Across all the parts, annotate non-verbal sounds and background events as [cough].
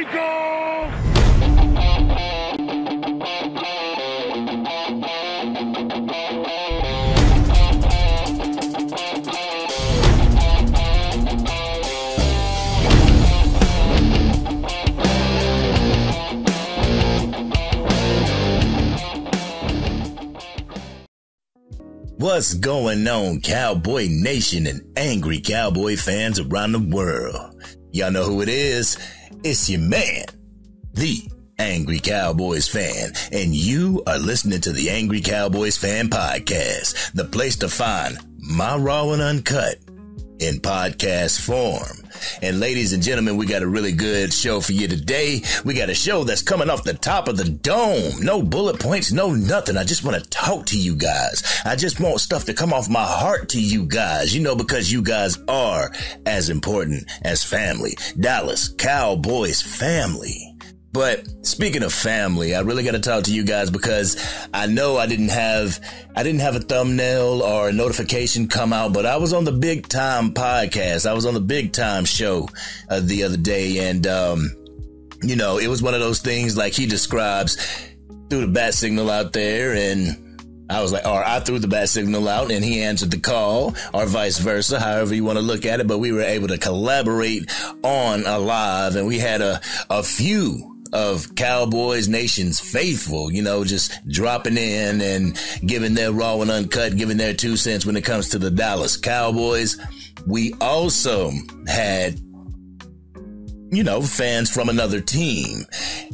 we go! What's going on, Cowboy Nation and angry Cowboy fans around the world? Y'all know who it is. It's your man, the Angry Cowboys fan, and you are listening to the Angry Cowboys fan podcast, the place to find my raw and uncut in podcast form. And ladies and gentlemen, we got a really good show for you today. We got a show that's coming off the top of the dome. No bullet points, no nothing. I just want to talk to you guys. I just want stuff to come off my heart to you guys, you know, because you guys are as important as family. Dallas Cowboys family. But speaking of family, I really got to talk to you guys because I know I didn't have I didn't have a thumbnail or a notification come out, but I was on the Big Time podcast. I was on the Big Time show uh, the other day, and um, you know, it was one of those things like he describes threw the bat signal out there and. I was like, or I threw the bat signal out and he answered the call, or vice versa, however you want to look at it. But we were able to collaborate on a live and we had a, a few of Cowboys Nation's faithful, you know, just dropping in and giving their raw and uncut, giving their two cents when it comes to the Dallas Cowboys. We also had you know, fans from another team.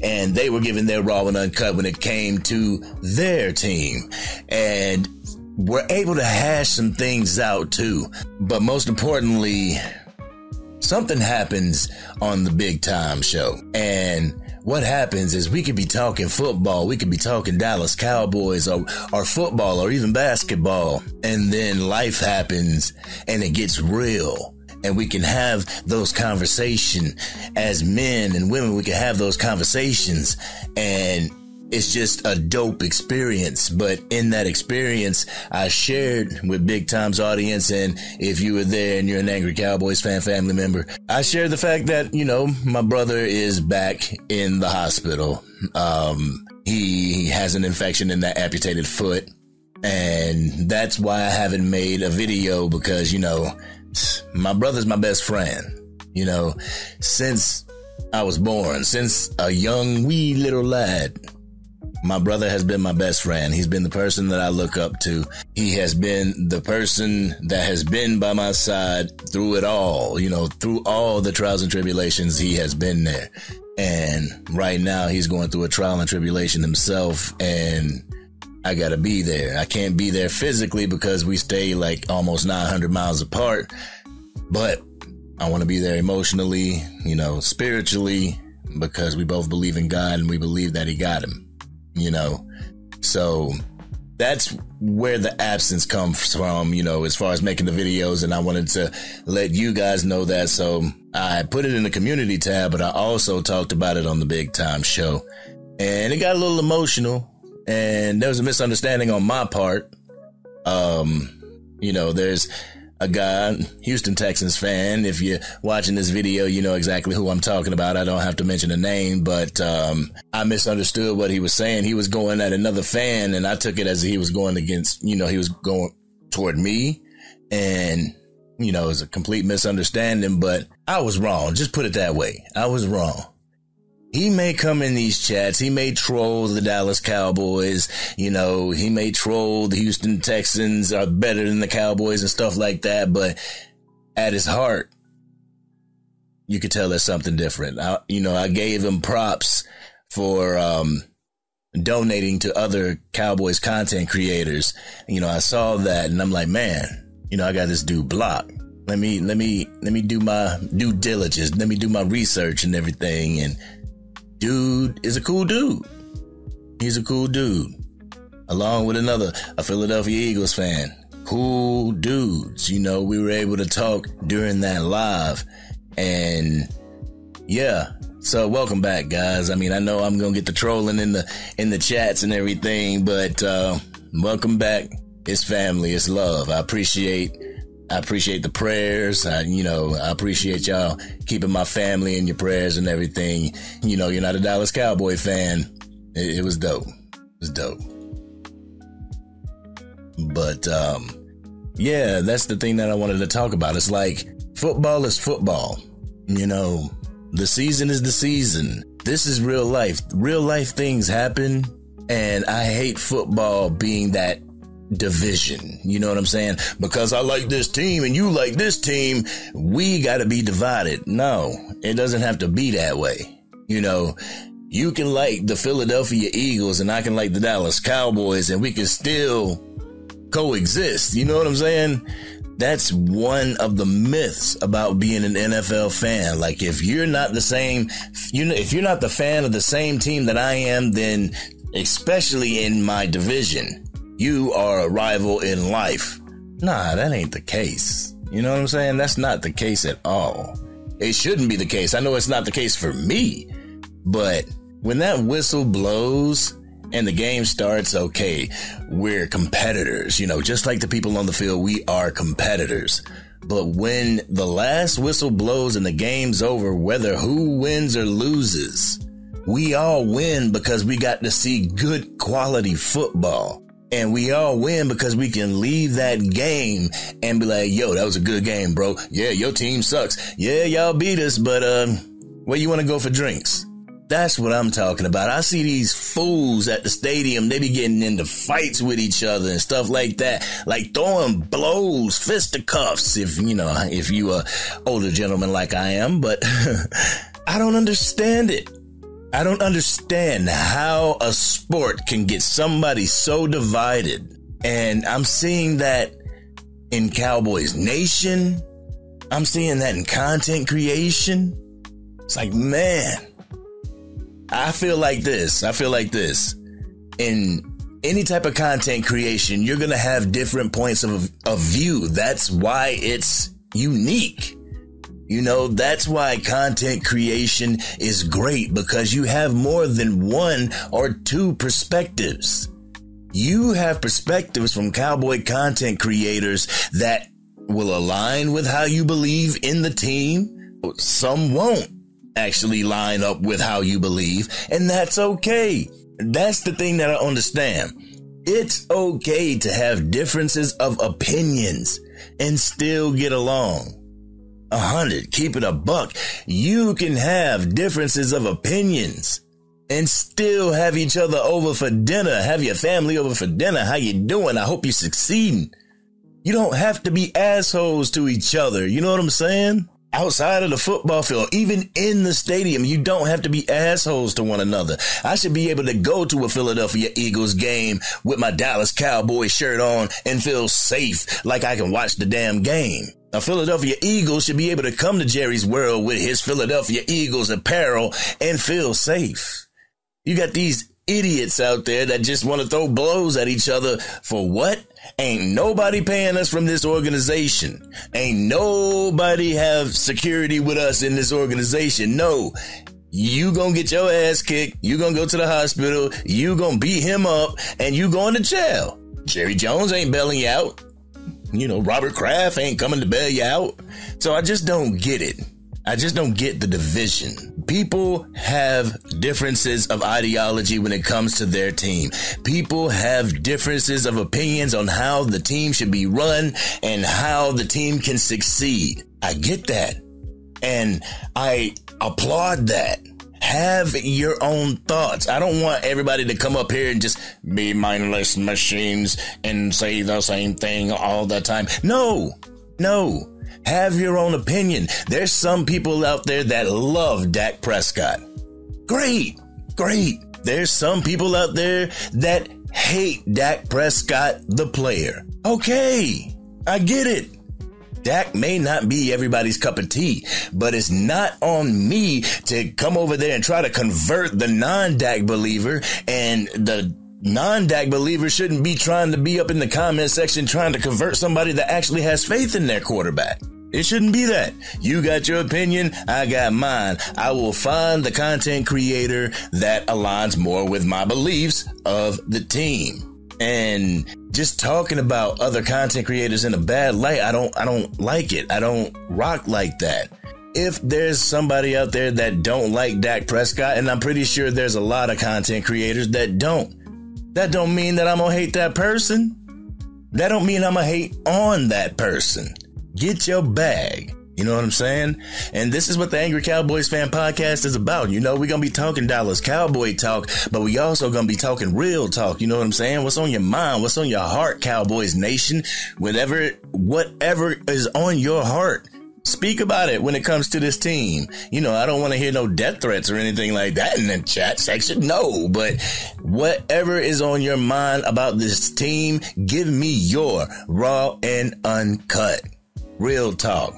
And they were giving their raw and uncut when it came to their team. And we're able to hash some things out too. But most importantly, something happens on the big time show. And what happens is we could be talking football, we could be talking Dallas Cowboys or, or football or even basketball. And then life happens and it gets real. And we can have those conversations as men and women. We can have those conversations and it's just a dope experience. But in that experience, I shared with Big Time's audience. And if you were there and you're an Angry Cowboys fan family member, I shared the fact that, you know, my brother is back in the hospital. Um, he has an infection in that amputated foot. And that's why I haven't made a video because, you know, my brother's my best friend. You know, since I was born, since a young wee little lad, my brother has been my best friend. He's been the person that I look up to. He has been the person that has been by my side through it all. You know, through all the trials and tribulations, he has been there. And right now he's going through a trial and tribulation himself and I gotta be there. I can't be there physically because we stay like almost 900 miles apart, but I want to be there emotionally, you know, spiritually, because we both believe in God and we believe that He got him you know? So that's where the absence comes from, you know, as far as making the videos. And I wanted to let you guys know that. So I put it in the community tab, but I also talked about it on the big time show and it got a little emotional and there was a misunderstanding on my part. Um, you know, there's a guy, Houston Texans fan. If you're watching this video, you know exactly who I'm talking about. I don't have to mention a name, but um, I misunderstood what he was saying. He was going at another fan, and I took it as he was going against, you know, he was going toward me. And, you know, it was a complete misunderstanding, but I was wrong. Just put it that way. I was wrong he may come in these chats. He may troll the Dallas Cowboys. You know, he may troll the Houston Texans are better than the Cowboys and stuff like that. But at his heart, you could tell there's something different. I, you know, I gave him props for, um, donating to other Cowboys content creators. You know, I saw that and I'm like, man, you know, I got this dude blocked. Let me, let me, let me do my due diligence. Let me do my research and everything. And dude is a cool dude. He's a cool dude. Along with another, a Philadelphia Eagles fan. Cool dudes. You know, we were able to talk during that live. And yeah. So welcome back, guys. I mean, I know I'm gonna get the trolling in the in the chats and everything, but uh welcome back. It's family, it's love. I appreciate I appreciate the prayers. I, you know, I appreciate y'all keeping my family in your prayers and everything. You know, you're not a Dallas Cowboy fan. It, it was dope. It was dope. But, um, yeah, that's the thing that I wanted to talk about. It's like football is football. You know, the season is the season. This is real life. Real life things happen. And I hate football being that division. You know what I'm saying? Because I like this team and you like this team, we got to be divided. No, it doesn't have to be that way. You know, you can like the Philadelphia Eagles and I can like the Dallas Cowboys and we can still coexist. You know what I'm saying? That's one of the myths about being an NFL fan. Like if you're not the same, you know, if you're not the fan of the same team that I am, then especially in my division, you are a rival in life. Nah, that ain't the case. You know what I'm saying? That's not the case at all. It shouldn't be the case. I know it's not the case for me, but when that whistle blows and the game starts, okay, we're competitors. You know, just like the people on the field, we are competitors. But when the last whistle blows and the game's over, whether who wins or loses, we all win because we got to see good quality football. And we all win because we can leave that game and be like, yo, that was a good game, bro. Yeah, your team sucks. Yeah, y'all beat us, but, uh, where you want to go for drinks? That's what I'm talking about. I see these fools at the stadium. They be getting into fights with each other and stuff like that, like throwing blows, fisticuffs. If you know, if you a older gentleman like I am, but [laughs] I don't understand it. I don't understand how a sport can get somebody so divided. And I'm seeing that in Cowboys Nation. I'm seeing that in content creation. It's like, man, I feel like this. I feel like this. In any type of content creation, you're going to have different points of, of view. That's why it's unique. You know, that's why content creation is great because you have more than one or two perspectives. You have perspectives from cowboy content creators that will align with how you believe in the team. Some won't actually line up with how you believe, and that's okay. That's the thing that I understand. It's okay to have differences of opinions and still get along. A hundred, keep it a buck. You can have differences of opinions and still have each other over for dinner. Have your family over for dinner. How you doing? I hope you're succeeding. You don't have to be assholes to each other. You know what I'm saying? outside of the football field, even in the stadium, you don't have to be assholes to one another. I should be able to go to a Philadelphia Eagles game with my Dallas Cowboy shirt on and feel safe like I can watch the damn game. A Philadelphia Eagle should be able to come to Jerry's World with his Philadelphia Eagles apparel and feel safe. You got these idiots out there that just want to throw blows at each other for what? Ain't nobody paying us from this organization. Ain't nobody have security with us in this organization. No. You gonna get your ass kicked. You gonna go to the hospital. You gonna beat him up and you going to jail. Jerry Jones ain't bailing you out. You know, Robert Kraft ain't coming to bail you out. So I just don't get it. I just don't get the division. People have differences of ideology when it comes to their team. People have differences of opinions on how the team should be run and how the team can succeed. I get that. And I applaud that. Have your own thoughts. I don't want everybody to come up here and just be mindless machines and say the same thing all the time. No, no. Have your own opinion. There's some people out there that love Dak Prescott. Great, great. There's some people out there that hate Dak Prescott, the player. Okay, I get it. Dak may not be everybody's cup of tea, but it's not on me to come over there and try to convert the non Dak believer and the non Dak believer shouldn't be trying to be up in the comment section trying to convert somebody that actually has faith in their quarterback. It shouldn't be that. You got your opinion, I got mine. I will find the content creator that aligns more with my beliefs of the team. And just talking about other content creators in a bad light, I don't I don't like it. I don't rock like that. If there's somebody out there that don't like Dak Prescott, and I'm pretty sure there's a lot of content creators that don't, that don't mean that I'm gonna hate that person. That don't mean I'm gonna hate on that person. Get your bag. You know what I'm saying? And this is what the Angry Cowboys Fan Podcast is about. You know, we're going to be talking Dallas Cowboy talk, but we also going to be talking real talk. You know what I'm saying? What's on your mind? What's on your heart, Cowboys Nation? Whatever, whatever is on your heart. Speak about it when it comes to this team. You know, I don't want to hear no death threats or anything like that in the chat section. No, but whatever is on your mind about this team, give me your raw and uncut. Real talk.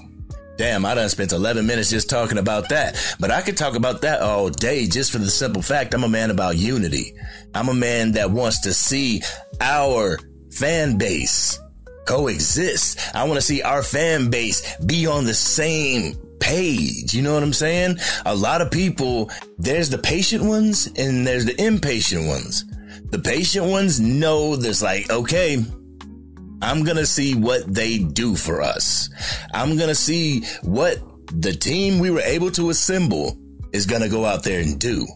Damn, I done spent 11 minutes just talking about that. But I could talk about that all day just for the simple fact I'm a man about unity. I'm a man that wants to see our fan base coexist. I want to see our fan base be on the same page. You know what I'm saying? A lot of people, there's the patient ones and there's the impatient ones. The patient ones know this like, okay, I'm going to see what they do for us. I'm going to see what the team we were able to assemble is going to go out there and do.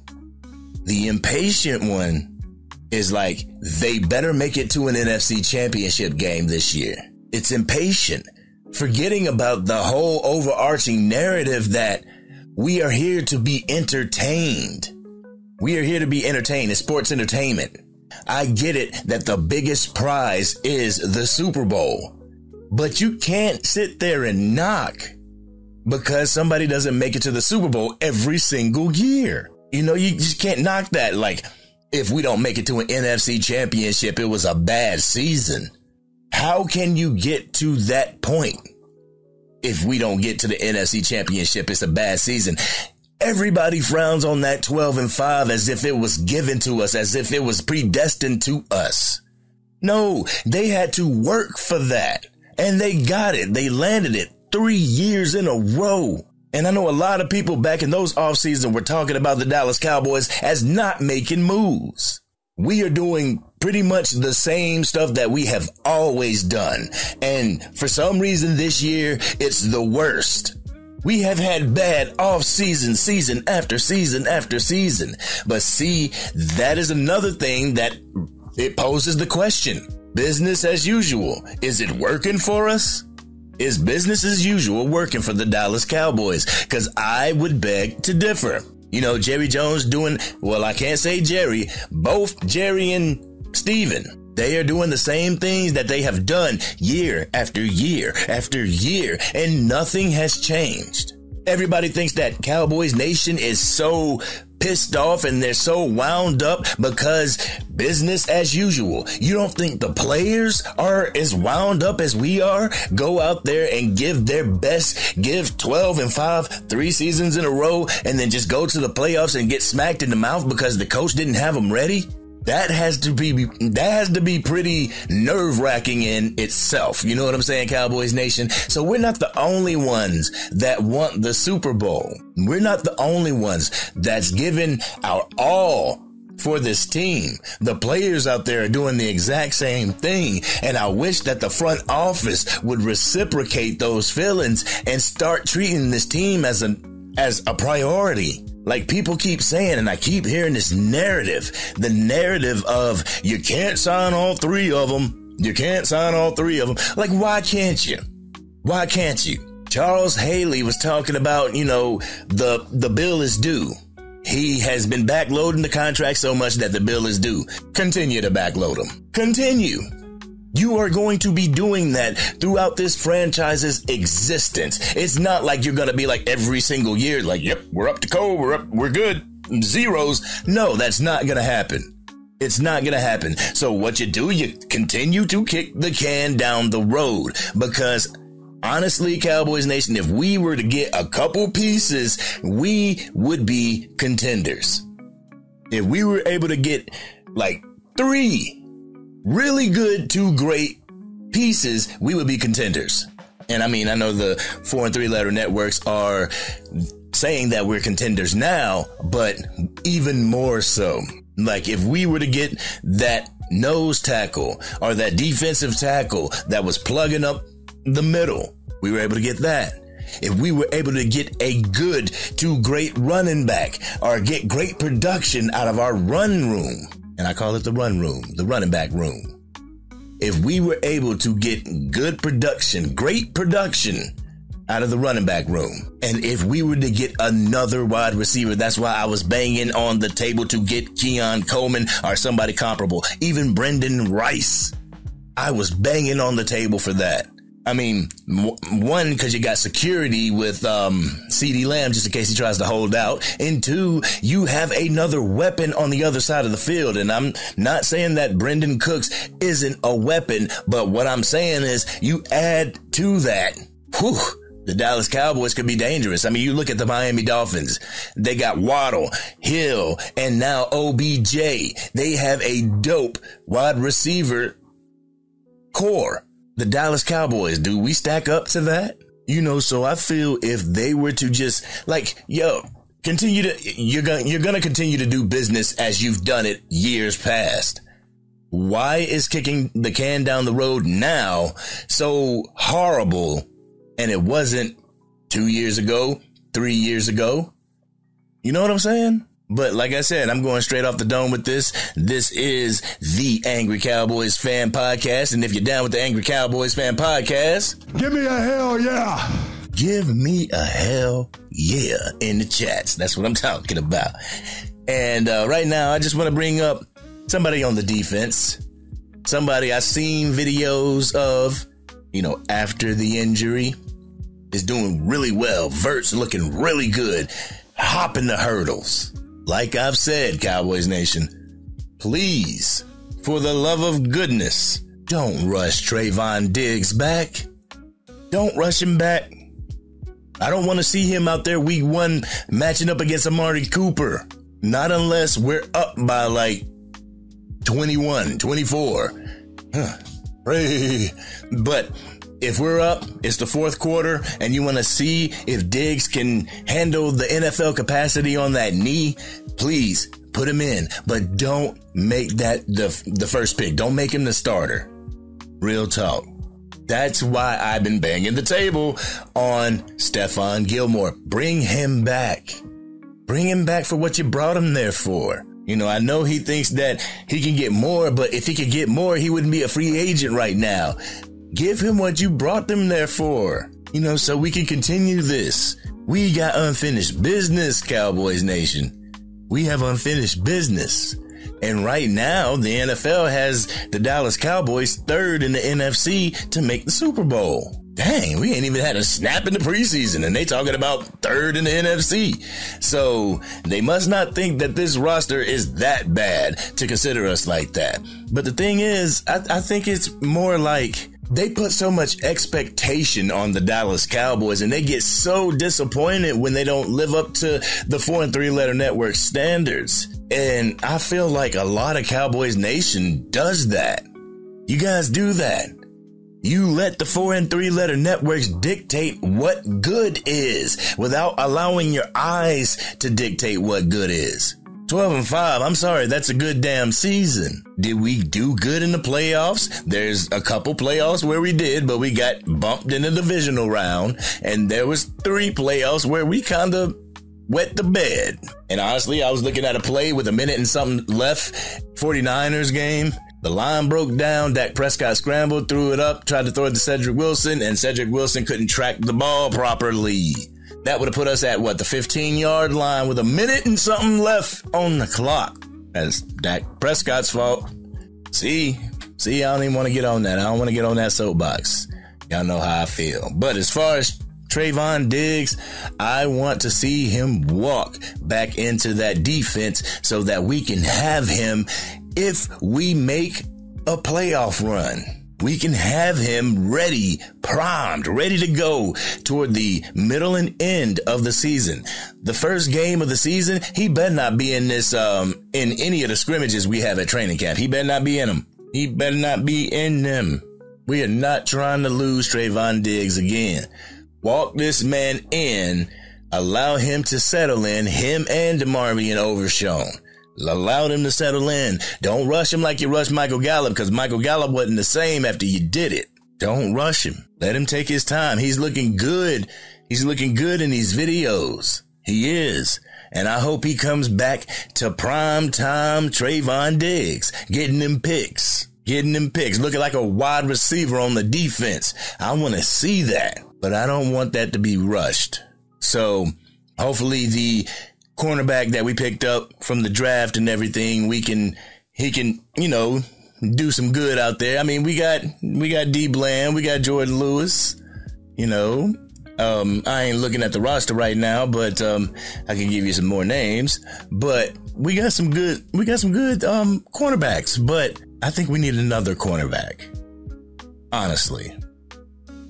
The impatient one is like, they better make it to an NFC championship game this year. It's impatient, forgetting about the whole overarching narrative that we are here to be entertained. We are here to be entertained. It's sports entertainment. I get it that the biggest prize is the Super Bowl, but you can't sit there and knock because somebody doesn't make it to the Super Bowl every single year. You know, you just can't knock that. Like, if we don't make it to an NFC championship, it was a bad season. How can you get to that point? If we don't get to the NFC championship, it's a bad season. Everybody frowns on that 12 and 5 as if it was given to us, as if it was predestined to us. No, they had to work for that. And they got it. They landed it three years in a row. And I know a lot of people back in those off season were talking about the Dallas Cowboys as not making moves. We are doing pretty much the same stuff that we have always done. And for some reason this year, it's the worst. We have had bad off season, season after season after season. But see, that is another thing that it poses the question. Business as usual. Is it working for us? Is business as usual working for the Dallas Cowboys? Cause I would beg to differ. You know, Jerry Jones doing, well, I can't say Jerry, both Jerry and Stephen they are doing the same things that they have done year after year after year, and nothing has changed. Everybody thinks that Cowboys Nation is so pissed off and they're so wound up because business as usual. You don't think the players are as wound up as we are? Go out there and give their best, give 12 and 5, three seasons in a row, and then just go to the playoffs and get smacked in the mouth because the coach didn't have them ready? That has to be that has to be pretty nerve wracking in itself. You know what I'm saying, Cowboys Nation? So we're not the only ones that want the Super Bowl. We're not the only ones that's given our all for this team. The players out there are doing the exact same thing. And I wish that the front office would reciprocate those feelings and start treating this team as a as a priority. Like people keep saying, and I keep hearing this narrative, the narrative of you can't sign all three of them. You can't sign all three of them. Like, why can't you? Why can't you? Charles Haley was talking about, you know, the, the bill is due. He has been backloading the contract so much that the bill is due. Continue to backload him. Continue. You are going to be doing that throughout this franchise's existence. It's not like you're going to be like every single year, like, yep, we're up to code, we're up, we're good, zeros. No, that's not going to happen. It's not going to happen. So what you do, you continue to kick the can down the road because honestly, Cowboys Nation, if we were to get a couple pieces, we would be contenders. If we were able to get like three really good to great pieces, we would be contenders. And I mean, I know the four and three letter networks are saying that we're contenders now, but even more so. Like if we were to get that nose tackle or that defensive tackle that was plugging up the middle. We were able to get that. If we were able to get a good to great running back or get great production out of our run room, and I call it the run room, the running back room. If we were able to get good production, great production out of the running back room. And if we were to get another wide receiver, that's why I was banging on the table to get Keon Coleman or somebody comparable, even Brenden Rice. I was banging on the table for that. I mean, one, because you got security with um, CeeDee Lamb just in case he tries to hold out. And two, you have another weapon on the other side of the field. And I'm not saying that Brandin Cooks isn't a weapon, but what I'm saying is you add to that. Whew, the Dallas Cowboys could be dangerous. I mean, you look at the Miami Dolphins. They got Waddle, Hill, and now OBJ. They have a dope wide receiver corps. The Dallas Cowboys, do we stack up to that? You know, so I feel if they were to just like, yo, continue to, you're going, you're going to continue to do business as you've done it years past. Why is kicking the can down the road now so horrible and it wasn't two years ago, three years ago. You know what I'm saying? But like I said, I'm going straight off the dome with this. This is the Angry Cowboys Fan Podcast. And if you're down with the Angry Cowboys Fan Podcast, give me a hell yeah. Give me a hell yeah in the chats. That's what I'm [laughs] talking about. And uh, right now, I just want to bring up somebody on the defense. Somebody I've seen videos of you know, after the injury, is doing really well. Vert's looking really good, hopping the hurdles. Like I've said, Cowboys Nation, please, for the love of goodness, don't rush Trevon Diggs back. Don't rush him back. I don't want to see him out there week one matching up against Amari Cooper. Not unless we're up by like 21, 24. Huh. But if we're up, it's the fourth quarter, and you want to see if Diggs can handle the NFL capacity on that knee, please put him in. But don't make that the, the first pick. Don't make him the starter. Real talk. That's why I've been banging the table on Stephon Gilmore. Bring him back. Bring him back for what you brought him there for. You know, I know he thinks that he can get more, but if he could get more, he wouldn't be a free agent right now. Give him what you brought them there for. You know, so we can continue this. We got unfinished business, Cowboys Nation. We have unfinished business. And right now, the NFL has the Dallas Cowboys third in the NFC to make the Super Bowl. Dang, we ain't even had a snap in the preseason and they talking about third in the NFC. So they must not think that this roster is that bad to consider us like that. But the thing is, I, I think it's more like they put so much expectation on the Dallas Cowboys and they get so disappointed when they don't live up to the four and three letter network standards. And I feel like a lot of Cowboys Nation does that. You guys do that. You let the four and three letter networks dictate what good is without allowing your eyes to dictate what good is. 12 and 5. I'm sorry, that's a good damn season. Did we do good in the playoffs? There's a couple playoffs where we did, but we got bumped in the divisional round. And there was three playoffs where we kind of wet the bed. And honestly, I was looking at a play with a minute and something left, 49ers game. The line broke down. Dak Prescott scrambled, threw it up, tried to throw it to Cedrick Wilson, and Cedrick Wilson couldn't track the ball properly. That would have put us at what, the 15 yard line with a minute and something left on the clock. That's Dak Prescott's fault. See, see, I don't even want to get on that. I don't want to get on that soapbox. Y'all know how I feel. But as far as Trevon Diggs, I want to see him walk back into that defense so that we can have him if we make a playoff run. We can have him ready, primed, ready to go toward the middle and end of the season. The first game of the season, he better not be in this, um, in any of the scrimmages we have at training camp. He better not be in them. He better not be in them. We are not trying to lose Trevon Diggs again. Walk this man in, allow him to settle in, him and DeMarvion Overshown. Allow him to settle in. Don't rush him like you rushed Michael Gallup because Michael Gallup wasn't the same after you did it. Don't rush him. Let him take his time. He's looking good. He's looking good in these videos. He is. And I hope he comes back to prime time Trevon Diggs, getting them picks, getting them picks, looking like a wide receiver on the defense. I want to see that, but I don't want that to be rushed. So hopefully the cornerback that we picked up from the draft and everything, we can, he can, you know, do some good out there. I mean, we got, we got D Bland, we got Jourdan Lewis, you know, um, I ain't looking at the roster right now, but um, I can give you some more names. But we got some good, we got some good um, cornerbacks. But I think we need another cornerback. Honestly,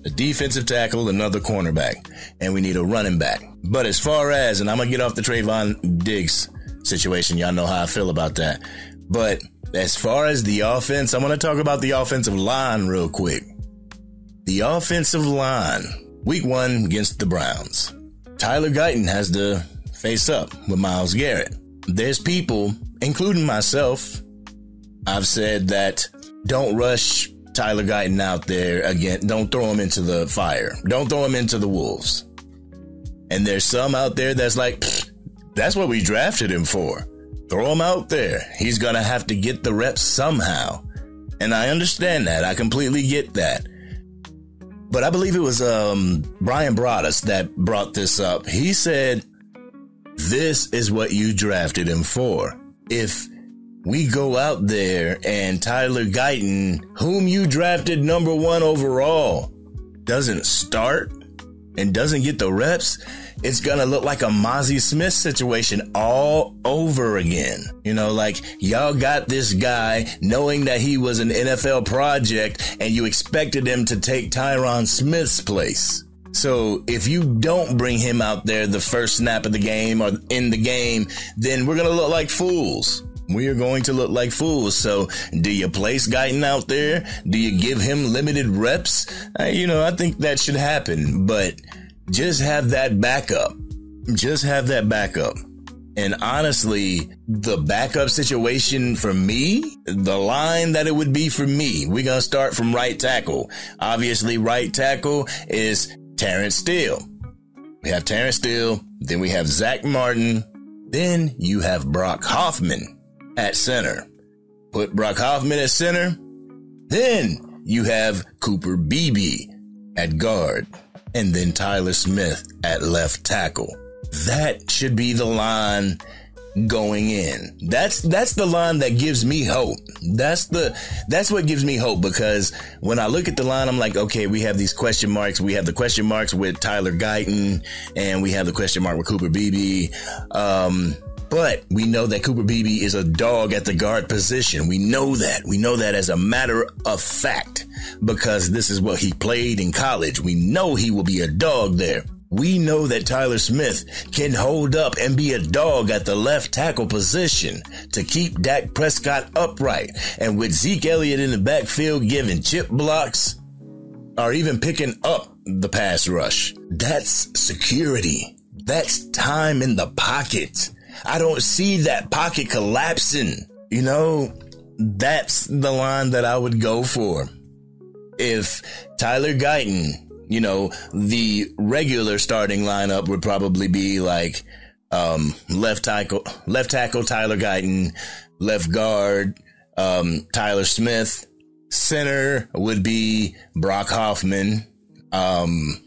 a defensive tackle, another cornerback, and we need a running back. But as far as, and I'm gonna get off the Trevon Diggs situation, y'all know how I feel about that. But as far as the offense, I'm gonna talk about the offensive line real quick. The offensive line Week one against the Browns. Tyler Guyton has to face up with Myles Garrett. There's people, including myself, I've said that don't rush Tyler Guyton out there again. Don't throw him into the fire. Don't throw him into the wolves. And there's some out there that's like, that's what we drafted him for. Throw him out there. He's going to have to get the reps somehow. And I understand that. I completely get that. But I believe it was um, Bryan Broaddus that brought this up. He said, This is what you drafted him for. If we go out there and Tyler Guyton, whom you drafted number one overall, doesn't start and doesn't get the reps, it's gonna look like a Mazi Smith situation all over again. You know, like y'all got this guy knowing that he was an NFL project and you expected him to take Tyron Smith's place. So if you don't bring him out there the first snap of the game or in the game, then we're gonna look like fools. We are going to look like fools. So, do you place Guyton out there? Do you give him limited reps? Uh, you know, I think that should happen, but just have that backup. Just have that backup. And honestly, the backup situation for me, the line that it would be for me, we're going to start from right tackle. Obviously, right tackle is Terence Steele. We have Terence Steele. Then we have Zack Martin. Then you have Brock Hoffman at center. Put Brock Hoffman at center. Then you have Cooper Beebe at guard and then Tyler Smith at left tackle. That should be the line going in. That's that's the line that gives me hope. That's the that's what gives me hope because when I look at the line, I'm like, okay, we have these question marks. We have the question marks with Tyler Guyton, and we have the question mark with Cooper Beebe. Um, but we know that Cooper Beebe is a dog at the guard position. We know that. We know that as a matter of fact because this is what he played in college. We know he will be a dog there. We know that Tyler Smith can hold up and be a dog at the left tackle position to keep Dak Prescott upright. And with Zeke Elliott in the backfield giving chip blocks or even picking up the pass rush, that's security. That's time in the pocket. I don't see that pocket collapsing. You know, that's the line that I would go for. If Tyler Guyton, you know, the regular starting lineup would probably be like um, left tackle, left tackle Tyler Guyton, left guard um, Tyler Smith, center would be Brock Hoffman, um,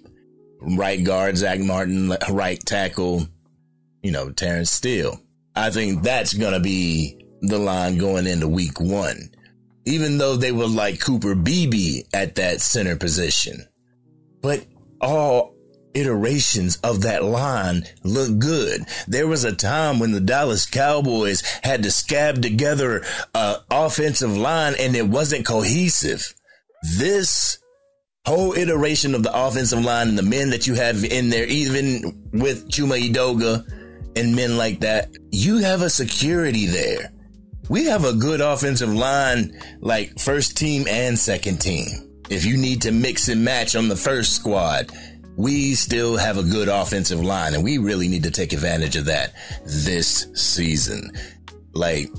right guard Zack Martin, right tackle you know, Terence Steele. I think that's going to be the line going into week one. Even though they were like Cooper Beebe at that center position. But all iterations of that line look good. There was a time when the Dallas Cowboys had to scab together an offensive line and it wasn't cohesive. This whole iteration of the offensive line and the men that you have in there, even with Chuma Edoga, and men like that, you have a security there. We have a good offensive line, like first team and second team. If you need to mix and match on the first squad, we still have a good offensive line and we really need to take advantage of that this season. Like,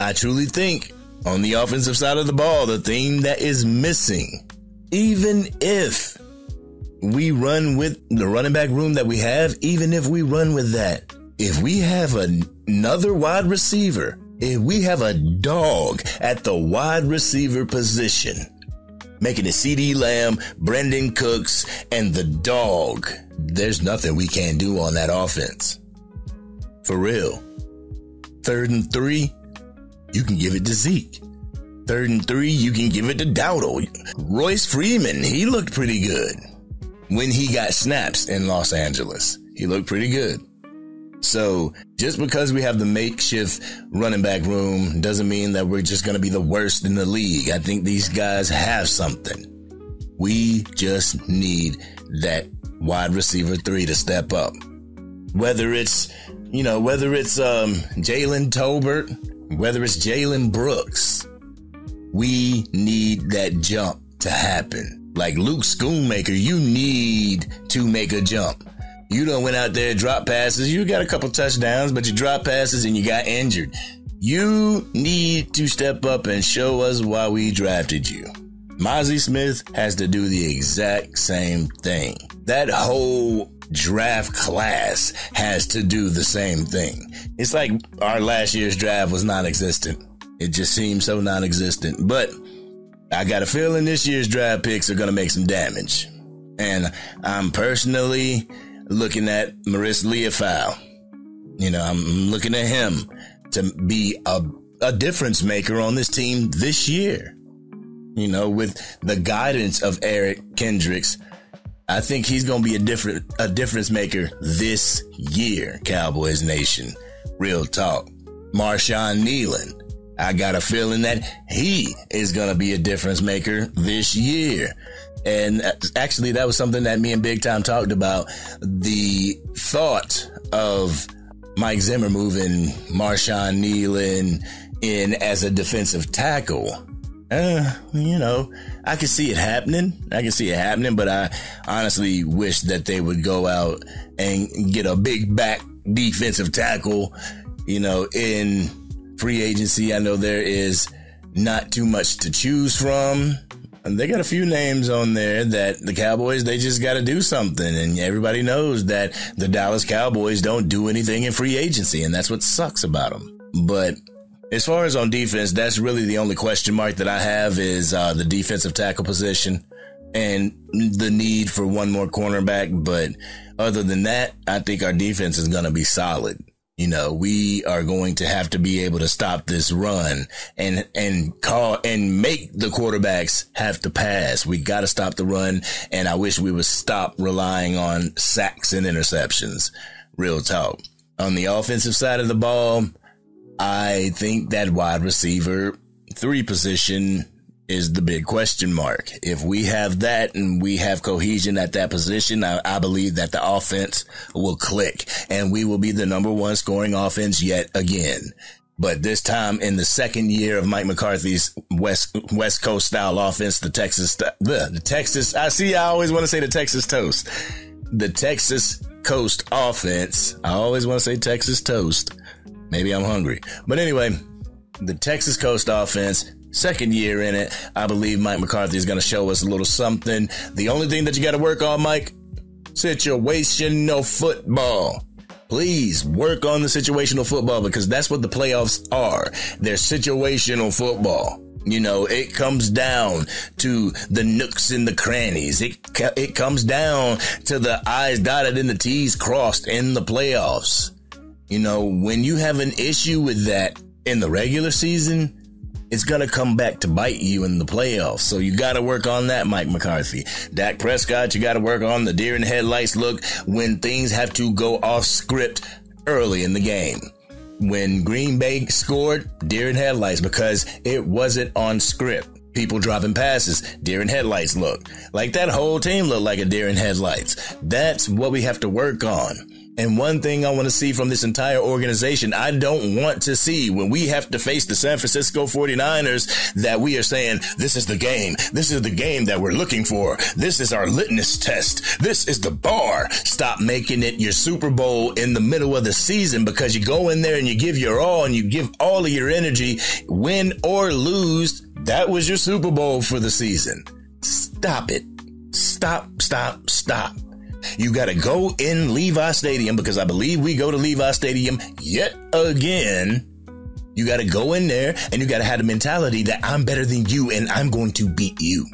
I truly think on the offensive side of the ball, the thing that is missing, even if we run with the running back room that we have, even if we run with that, if we have another wide receiver, if we have a dog at the wide receiver position, making it CeeDee Lamb, Brandin Cooks, and the dog, there's nothing we can't do on that offense. For real. Third and three, you can give it to Zeke. Third and three, you can give it to Dowdle. Royce Freeman, he looked pretty good when he got snaps in Los Angeles. He looked pretty good. So just because we have the makeshift running back room doesn't mean that we're just going to be the worst in the league. I think these guys have something. We just need that wide receiver three to step up. Whether it's, you know, whether it's um, Jalen Tolbert, whether it's Jalen Brooks, we need that jump to happen. Like Luke Schoonmaker, you need to make a jump. You don't went out there, drop passes. You got a couple touchdowns, but you drop passes and you got injured. You need to step up and show us why we drafted you. Mazi Smith has to do the exact same thing. That whole draft class has to do the same thing. It's like our last year's draft was non existent. It just seems so non existent. But I got a feeling this year's draft picks are going to make some damage. And I'm personally looking at Marist Liufau. You know, I'm looking at him to be a, a difference maker on this team this year. You know, with the guidance of Eric Kendricks, I think he's going to be a different, a difference maker this year, Cowboys Nation. Real talk. Marshawn Kneeland. I got a feeling that he is going to be a difference maker this year. And actually, that was something that me and Big Time talked about. The thought of Mike Zimmer moving Marshawn Kneeland in as a defensive tackle. Uh, you know, I can see it happening. I can see it happening, but I honestly wish that they would go out and get a big back defensive tackle, you know, in free agency. I know there is not too much to choose from they got a few names on there that the Cowboys, they just got to do something. And everybody knows that the Dallas Cowboys don't do anything in free agency. And that's what sucks about them. But as far as on defense, that's really the only question mark that I have is uh, the defensive tackle position and the need for one more cornerback. But other than that, I think our defense is going to be solid. You know, we are going to have to be able to stop this run and, and call and make the quarterbacks have to pass. We got to stop the run. And I wish we would stop relying on sacks and interceptions. Real talk. On the offensive side of the ball, I think that wide receiver three position is the big question mark. If we have that and we have cohesion at that position, I, I, believe that the offense will click and we will be the number one scoring offense yet again. But this time in the second year of Mike McCarthy's West West Coast style offense, the Texas, the, the Texas, I see, I always want to say the Texas toast, the Texas coast offense. I always want to say Texas toast. Maybe I'm hungry, but anyway, the Texas coast offense second year in it, I believe Mike McCarthy is going to show us a little something. The only thing that you got to work on, Mike, situational football. Please work on the situational football because that's what the playoffs are. They're situational football. You know, it comes down to the nooks and the crannies. It it comes down to the I's dotted and the T's crossed in the playoffs. You know, when you have an issue with that in the regular season, it's going to come back to bite you in the playoffs. So you got to work on that, Mike McCarthy. Dak Prescott, you got to work on the deer in headlights look when things have to go off script early in the game. When Green Bay scored, deer in headlights because it wasn't on script. People dropping passes, deer in headlights look. Like that whole team looked like a deer in headlights. That's what we have to work on. And one thing I want to see from this entire organization, I don't want to see when we have to face the San Francisco 49ers that we are saying, this is the game. This is the game that we're looking for. This is our litmus test. This is the bar. Stop making it your Super Bowl in the middle of the season because you go in there and you give your all and you give all of your energy, win or lose. That was your Super Bowl for the season. Stop it. Stop, stop, stop. You got to go in Levi Stadium because I believe we go to Levi Stadium yet again. You got to go in there and you got to have the mentality that I'm better than you and I'm going to beat you.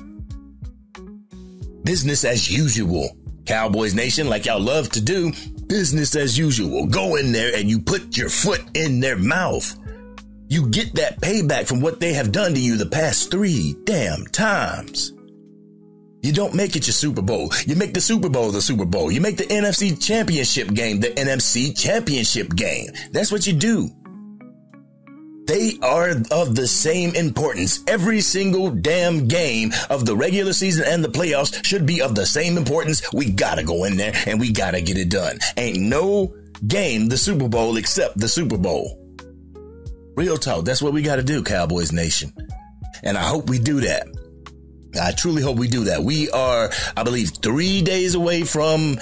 Business as usual. Cowboys Nation, like y'all love to do, business as usual. Go in there and you put your foot in their mouth. You get that payback from what they have done to you the past three damn times. You don't make it your Super Bowl. You make the Super Bowl the Super Bowl. You make the NFC Championship game the NFC Championship game. That's what you do. They are of the same importance. Every single damn game of the regular season and the playoffs should be of the same importance. We gotta go in there and we gotta get it done. Ain't no game the Super Bowl except the Super Bowl. Real talk. That's what we gotta do, Cowboys Nation. And I hope we do that. I truly hope we do that. We are, I believe, three days away from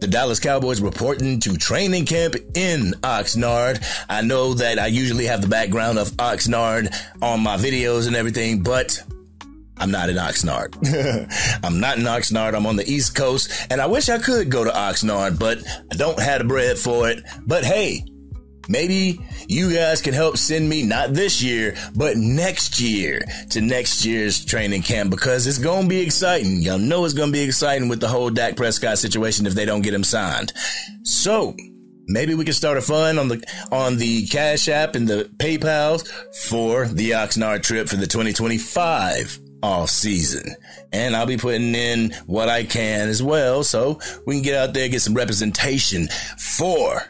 the Dallas Cowboys reporting to training camp in Oxnard. I know that I usually have the background of Oxnard on my videos and everything, but I'm not in Oxnard. [laughs] I'm not in Oxnard. I'm on the East Coast and I wish I could go to Oxnard, but I don't have the bread for it. But hey, Maybe you guys can help send me not this year, but next year to next year's training camp because it's going to be exciting. Y'all know it's going to be exciting with the whole Dak Prescott situation if they don't get him signed. So maybe we can start a fund on the on the Cash App and the PayPal's for the Oxnard trip for the 2025 off season. And I'll be putting in what I can as well so we can get out there get some representation for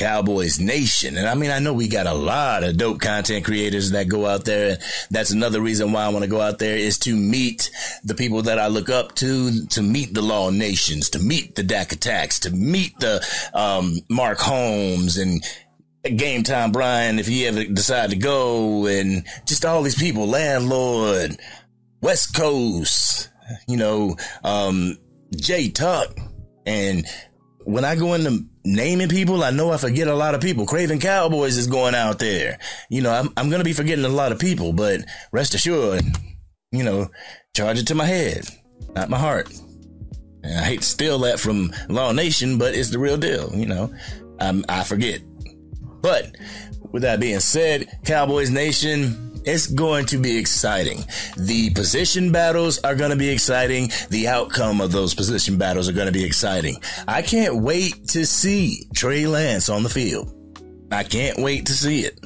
Cowboys Nation. And I mean, I know we got a lot of dope content creators that go out there. And That's another reason why I want to go out there is to meet the people that I look up to, to meet the Law Nations, to meet the Dak Attacks, to meet the um, Mark Holmes and Game Time Brian, if he ever decide to go, and just all these people, Landlord, West Coast, you know, um, Jay Tuck, and when I go into naming people, I know I forget a lot of people. Craven Cowboys is going out there. You know, I'm, I'm going to be forgetting a lot of people, but rest assured, you know, charge it to my head, not my heart. And I hate to steal that from Law Nation, but it's the real deal. You know, I'm, I forget. But with that being said, Cowboys Nation, it's going to be exciting. The position battles are going to be exciting. The outcome of those position battles are going to be exciting. I can't wait to see Trey Lance on the field. I can't wait to see it.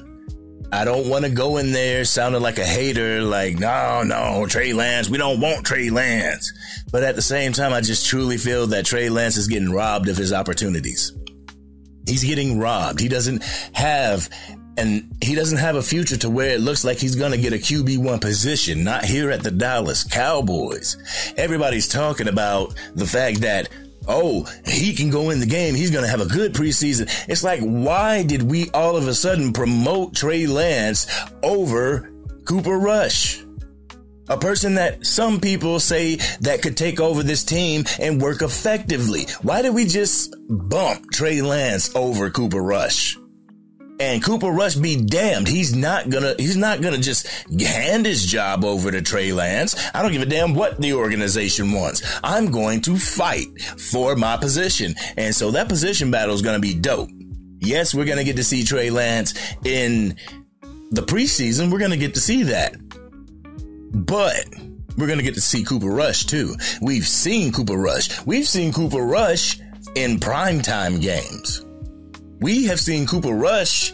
I don't want to go in there sounding like a hater, like, no, no, Trey Lance, we don't want Trey Lance. But at the same time, I just truly feel that Trey Lance is getting robbed of his opportunities. He's getting robbed. He doesn't have and he doesn't have a future to where it looks like he's going to get a QB1 position, not here at the Dallas Cowboys. Everybody's talking about the fact that, oh, he can go in the game. He's going to have a good preseason. It's like, why did we all of a sudden promote Trey Lance over Cooper Rush? A person that some people say that could take over this team and work effectively. Why did we just bump Trey Lance over Cooper Rush? And Cooper Rush be damned. He's not gonna, he's not gonna just hand his job over to Trey Lance. I don't give a damn what the organization wants. I'm going to fight for my position. And so that position battle is gonna be dope. Yes, we're gonna get to see Trey Lance in the preseason. We're gonna get to see that. But we're gonna get to see Cooper Rush too. We've seen Cooper Rush. We've seen Cooper Rush in primetime games we have seen Cooper Rush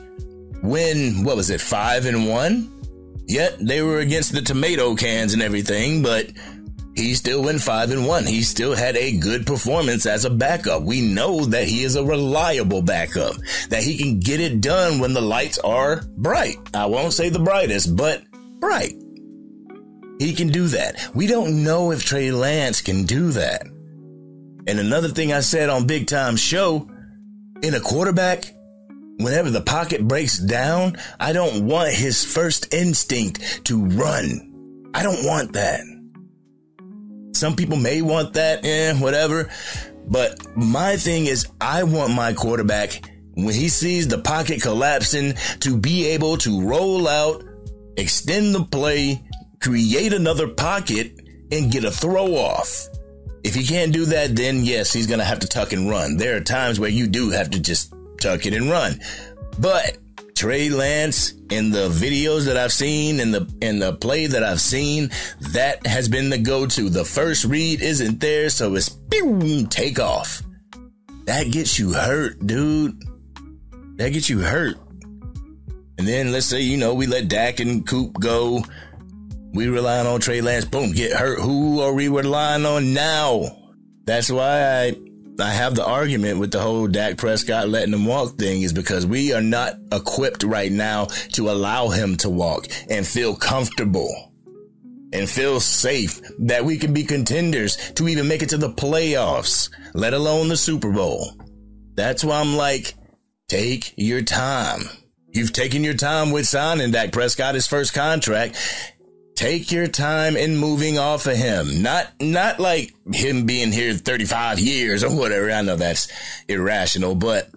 win, what was it, five and one? Yet they were against the tomato cans and everything, but he still went five and one. He still had a good performance as a backup. We know that he is a reliable backup, that he can get it done when the lights are bright. I won't say the brightest, but bright. He can do that. We don't know if Trey Lance can do that. And another thing I said on Big Time Show in a quarterback, whenever the pocket breaks down, I don't want his first instinct to run. I don't want that. Some people may want that, eh, whatever. But my thing is, I want my quarterback, when he sees the pocket collapsing, to be able to roll out, extend the play, create another pocket, and get a throw off. If he can't do that, then yes, he's going to have to tuck and run. There are times where you do have to just tuck it and run. But Trey Lance in the videos that I've seen in the in the play that I've seen, that has been the go-to. The first read isn't there, so it's boom, take off. That gets you hurt, dude. That gets you hurt. And then let's say, you know, we let Dak and Coop go. We relying on Trey Lance, boom, get hurt. Who are we relying on now? That's why I I have the argument with the whole Dak Prescott letting him walk thing is because we are not equipped right now to allow him to walk and feel comfortable and feel safe that we can be contenders to even make it to the playoffs, let alone the Super Bowl. That's why I'm like, take your time. You've taken your time with signing Dak Prescott his first contract take your time in moving off of him. Not, not like him being here 35 years or whatever. I know that's irrational, but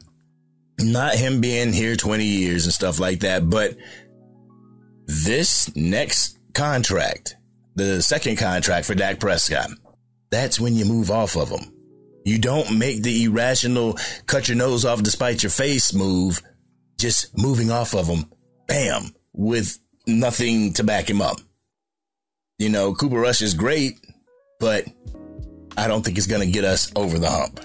not him being here 20 years and stuff like that. But this next contract, the second contract for Dak Prescott, that's when you move off of him. You don't make the irrational cut your nose off despite your face move, just moving off of him, bam, with nothing to back him up. You know, Cooper Rush is great, but I don't think it's going to get us over the hump.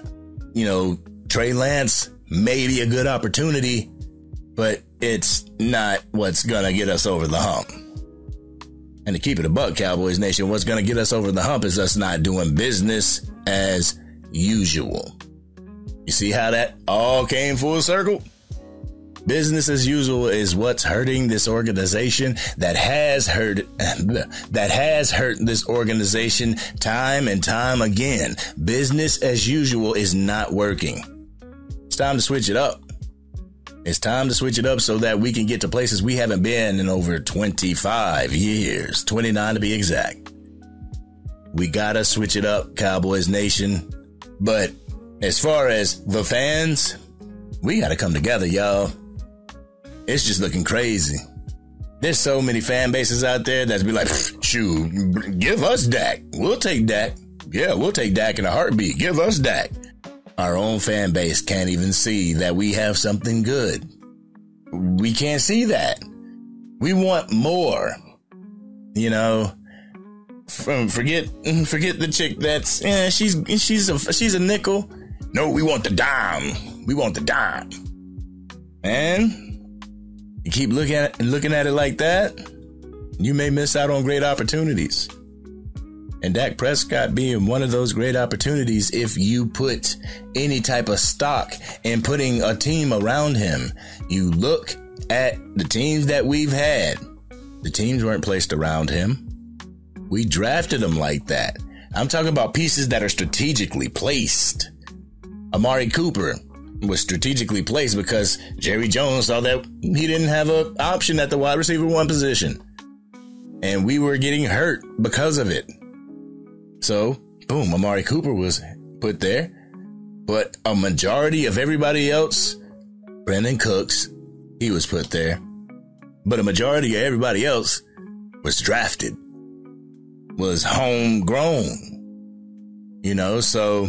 You know, Trey Lance may be a good opportunity, but it's not what's going to get us over the hump. And to keep it a buck, Cowboys Nation, what's going to get us over the hump is us not doing business as usual. You see how that all came full circle? Business as usual is what's hurting this organization that has hurt [laughs] that has hurt this organization time and time again. Business as usual is not working. It's time to switch it up. It's time to switch it up so that we can get to places we haven't been in over 25 years, 29 to be exact. We gotta switch it up, Cowboys Nation. But as far as the fans, we gotta come together, y'all it's just looking crazy. There's so many fan bases out there that's be like, shoot, give us Dak. We'll take Dak. Yeah, we'll take Dak in a heartbeat. Give us Dak. Our own fan base can't even see that we have something good. We can't see that. We want more. You know, forget forget the chick that's yeah, she's she's a she's a nickel. No, we want the dime. We want the dime. And you keep looking at looking at it like that, you may miss out on great opportunities. And Dak Prescott being one of those great opportunities if you put any type of stock in putting a team around him. You look at the teams that we've had. The teams weren't placed around him. We drafted him like that. I'm talking about pieces that are strategically placed. Amari Cooper, was strategically placed because Jerry Jones saw that he didn't have an option at the wide receiver one position. And we were getting hurt because of it. So, boom, Amari Cooper was put there. But a majority of everybody else, Brandin Cooks, he was put there. But a majority of everybody else was drafted, was homegrown. You know, so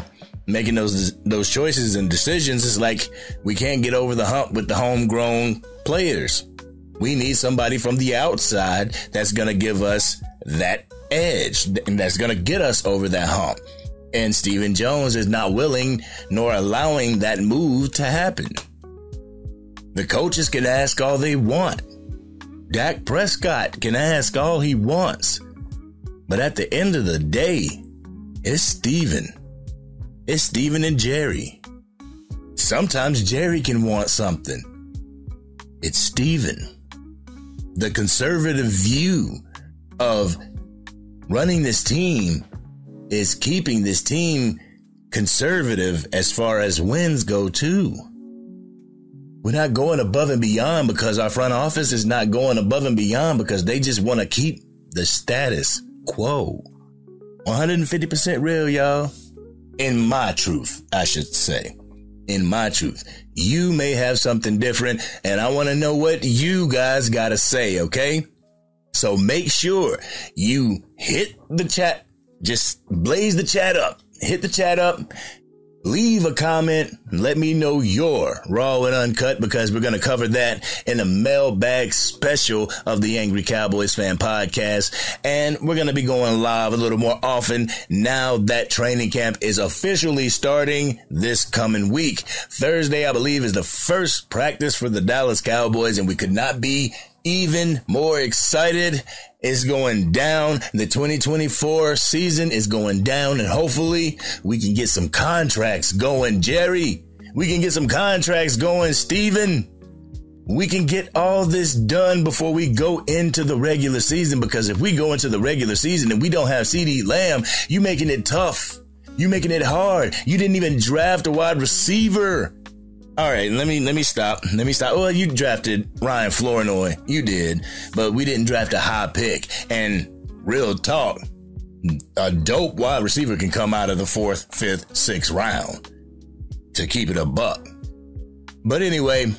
making those those choices and decisions is like we can't get over the hump with the homegrown players. We need somebody from the outside that's going to give us that edge and that's going to get us over that hump. And Stephen Jones is not willing nor allowing that move to happen. The coaches can ask all they want. Dak Prescott can ask all he wants. But at the end of the day, it's Stephen. It's Stephen and Jerry. Sometimes Jerry can want something. It's Stephen. The conservative view of running this team is keeping this team conservative as far as wins go too. We're not going above and beyond because our front office is not going above and beyond because they just want to keep the status quo. 150% real, y'all. In my truth, I should say. In my truth. You may have something different, and I want to know what you guys got to say, okay? So make sure you hit the chat, just blaze the chat up, hit the chat up, leave a comment, and let me know your raw and uncut because we're going to cover that in a mailbag special of the Angry Cowboys fan podcast. And we're going to be going live a little more often now that training camp is officially starting this coming week. Thursday, I believe, is the first practice for the Dallas Cowboys and we could not be even more excited. It's going down. The 2024 season is going down and hopefully we can get some contracts going. Jerry, we can get some contracts going. Stephen, we can get all this done before we go into the regular season because if we go into the regular season and we don't have CeeDee Lamb, you making it tough. You making it hard. You didn't even draft a wide receiver. All right, let me let me stop. Let me stop. Well, you drafted Ryan Flournoy. You did, but we didn't draft a high pick. And real talk, a dope wide receiver can come out of the fourth, fifth, sixth round to keep it a buck. But anyway,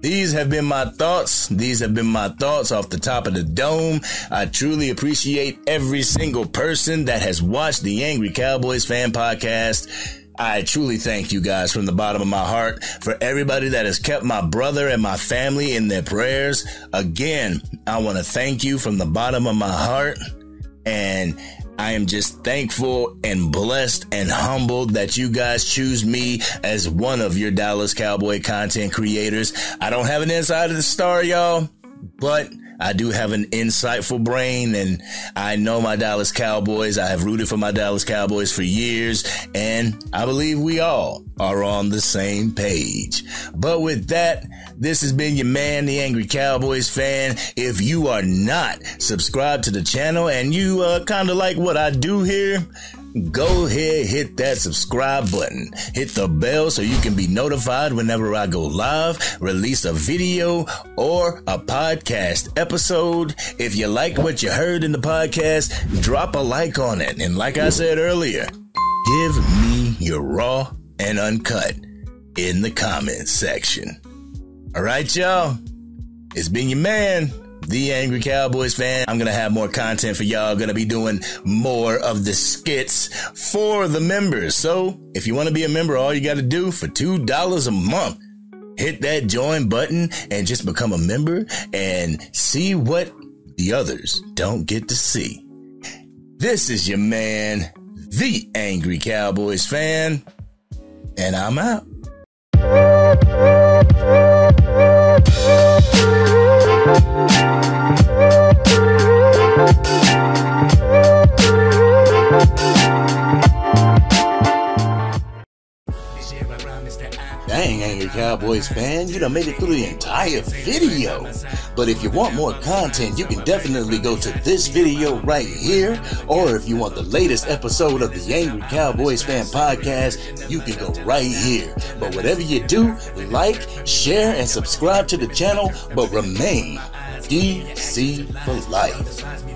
these have been my thoughts. These have been my thoughts off the top of the dome. I truly appreciate every single person that has watched the Angry Cowboys fan podcast. I truly thank you guys from the bottom of my heart for everybody that has kept my brother and my family in their prayers. Again, I want to thank you from the bottom of my heart. And I am just thankful and blessed and humbled that you guys choose me as one of your Dallas Cowboy content creators. I don't have an inside of the star, y'all, but I do have an insightful brain and I know my Dallas Cowboys. I have rooted for my Dallas Cowboys for years and I believe we all are on the same page. But with that, this has been your man, the Angry Cowboys fan. If you are not subscribed to the channel and you uh, kind of like what I do here, go ahead, hit that subscribe button. Hit the bell so you can be notified whenever I go live, release a video or a podcast episode. If you like what you heard in the podcast, drop a like on it. And like I said earlier, give me your raw and uncut in the comments section. All right, y'all. It's been your man, the Angry Cowboys fan. I'm to have more content for y'all. To be doing more of the skits for the members. So if you want to be a member, all you got to do for $2 a month, hit that join button and just become a member and see what the others don't get to see. This is your man, the Angry Cowboys fan, and I'm out. Dang, Angry Cowboys fan, you done made it through the entire video. But if you want more content, you can definitely go to this video right here. Or if you want the latest episode of the Angry Cowboys fan podcast, you can go right here. But whatever you do, like, share, and subscribe to the channel, but remain DC for life.